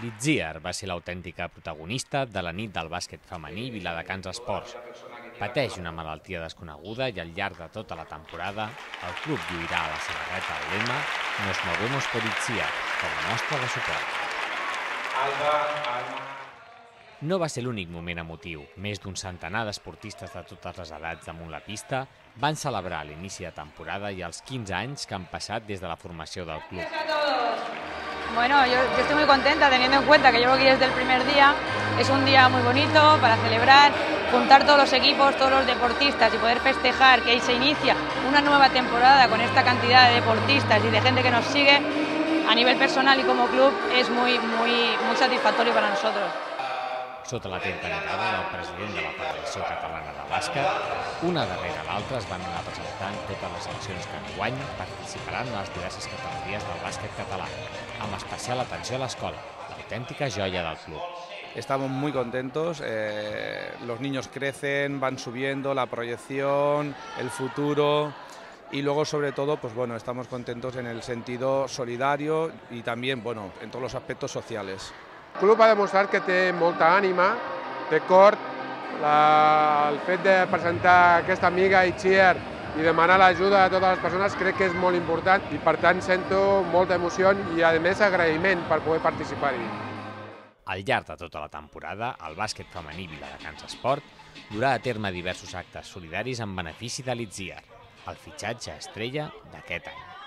L'Itziar va ser l'autèntica protagonista de la nit del bàsquet femení Viladecans Esports. Pateix una malaltia desconeguda i al llarg de tota la temporada el club lluirà a la samarreta el lema Nos movemos por Itziar, com a mostra de suport. No va ser l'únic moment emotiu. Més d'un centenar d'esportistes de totes les edats damunt la pista van celebrar l'inici de temporada i els 15 anys que han passat des de la formació del club. Bueno, yo, estoy muy contenta teniendo en cuenta que llevo aquí desde el primer día. Es un día muy bonito para celebrar, juntar todos los equipos, todos los deportistas y poder festejar que ahí se inicia una nueva temporada con esta cantidad de deportistas y de gente que nos sigue. A nivel personal y como club es muy, muy, muy satisfactorio para nosotros. Sota la temperada del president de la Federació Catalana de Bàsquet, una darrere l'altra es van anar presentant totes les seleccions que enguany participaran en les diverses categories del bàsquet català, amb especial atenció a l'escola, l'autèntica joia del club. Estamos muy contentos, eh, los niños crecen, van subiendo, la proyección, el futuro y luego sobre todo pues bueno, estamos contentos en el sentido solidario y también bueno, en todos los aspectos sociales. El club ha demostrat que té molta ànima, té cor, la, el fet de presentar aquesta amiga i cheer i demanar l'ajuda de totes les persones crec que és molt important i per tant sento molta emoció i a més agraïment per poder participar-hi. Al llarg de tota la temporada, el bàsquet femení Viladecans Esport durà a terme diversos actes solidaris en benefici de l'Itziar, el fitxatge estrella d'aquest any.